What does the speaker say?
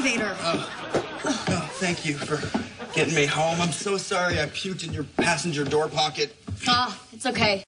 elevator. Oh. oh, thank you for getting me home. I'm so sorry I puked in your passenger door pocket. Ah, oh, it's okay.